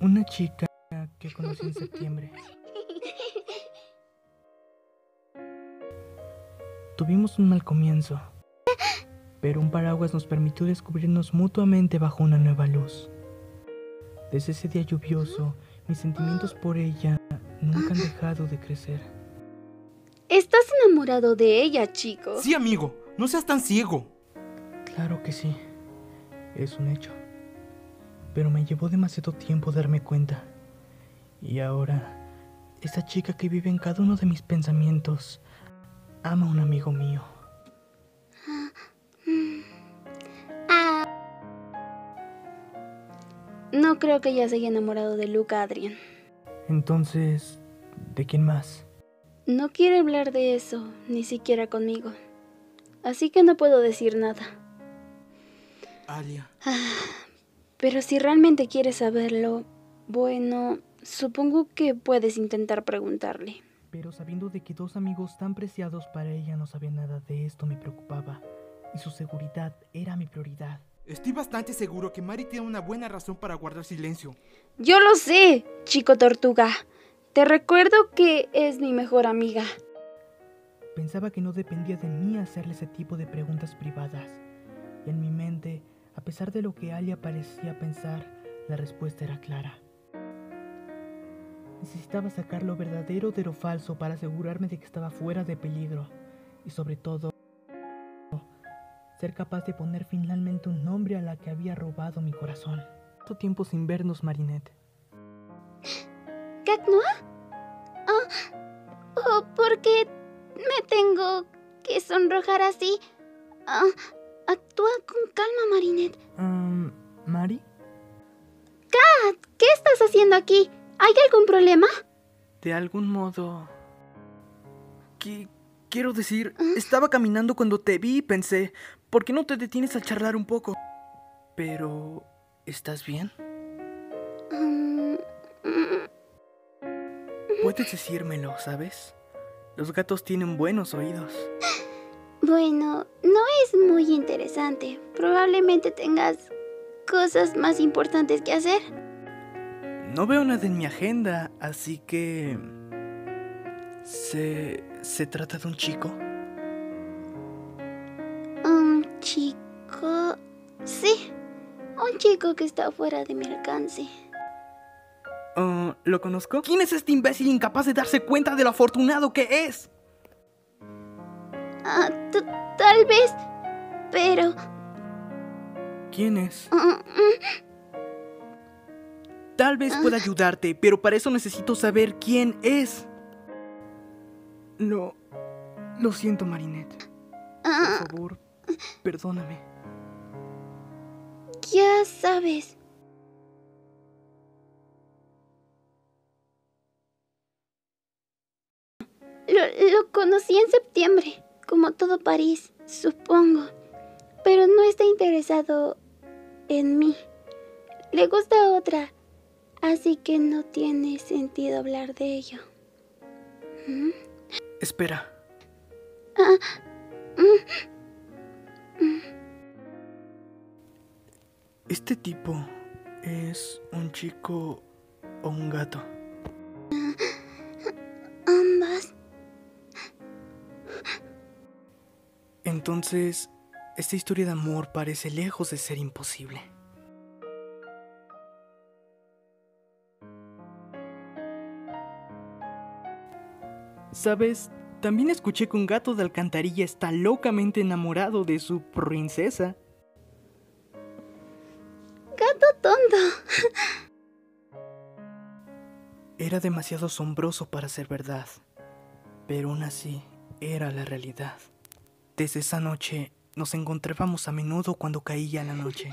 Una chica que conocí en septiembre. Tuvimos un mal comienzo, pero un paraguas nos permitió descubrirnos mutuamente bajo una nueva luz. Desde ese día lluvioso, mis sentimientos por ella nunca han dejado de crecer. Estás enamorado de ella, chico. Sí, amigo, no seas tan ciego. Claro que sí, es un hecho. Pero me llevó demasiado tiempo darme cuenta. Y ahora, esa chica que vive en cada uno de mis pensamientos ama a un amigo mío. Ah. No creo que ella se haya enamorado de Luca, Adrian. Entonces, ¿de quién más? No quiere hablar de eso, ni siquiera conmigo. Así que no puedo decir nada. Alia. Pero si realmente quieres saberlo, bueno, supongo que puedes intentar preguntarle. Pero sabiendo de que dos amigos tan preciados para ella no sabían nada de esto me preocupaba. Y su seguridad era mi prioridad. Estoy bastante seguro que Mari tiene una buena razón para guardar silencio. Yo lo sé, chico tortuga. Te recuerdo que es mi mejor amiga. Pensaba que no dependía de mí hacerle ese tipo de preguntas privadas. Pesar de lo que Alia parecía pensar, la respuesta era clara. Necesitaba sacar lo verdadero de lo falso para asegurarme de que estaba fuera de peligro. Y sobre todo, ser capaz de poner finalmente un nombre a la que había robado mi corazón. Tanto tiempo sin vernos, Marinette. ¿Cacnoa? Oh, oh, ¿por qué me tengo que sonrojar así? Ah, actúa con calma, Marinette. Um, ¿Mari? Kat, ¿qué estás haciendo aquí? ¿Hay algún problema? De algún modo... Qui- quiero decir, estaba caminando cuando te vi y pensé, ¿por qué no te detienes a charlar un poco? Pero... ¿Estás bien? Mm, mm, Puedes decírmelo, ¿sabes? Los gatos tienen buenos oídos. Bueno, no es muy interesante. Probablemente tengas cosas más importantes que hacer. No veo nada en mi agenda, así que... ¿Se... ¿Se trata de un chico? Un chico... Sí, un chico que está fuera de mi alcance. Ah, ¿Lo conozco? ¿Quién es este imbécil incapaz de darse cuenta de lo afortunado que es? Ah, tal vez, pero... ¿Quién es? mm, mm, Tal vez pueda ayudarte, pero para eso necesito saber quién es. Lo... Lo siento, Marinette. ah, Por favor, perdóname. ya sabes. Lo, lo conocí en septiembre, como todo París, supongo. Pero no está interesado en mí. Le gusta otra, así que no tiene sentido hablar de ello. ¿Mm? Espera. Este tipo es un chico o un gato. Entonces, esta historia de amor parece lejos de ser imposible. ¿Sabes? También escuché que un gato de alcantarilla está locamente enamorado de su princesa. Gato tonto. Era demasiado asombroso para ser verdad, pero aún así era la realidad. Desde esa noche nos encontrábamos a menudo cuando caía la noche.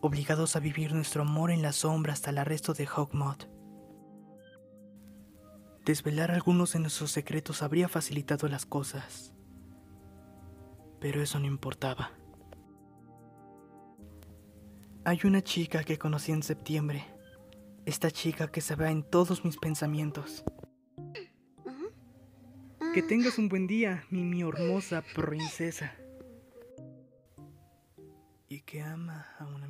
obligados a vivir nuestro amor en la sombra hasta el arresto de Hogmoth. Desvelar algunos de nuestros secretos habría facilitado las cosas, pero eso no importaba. Hay una chica que conocí en septiembre, esta chica que se vea en todos mis pensamientos. Que tengas un buen día, mi, mi hermosa princesa. Y que ama a una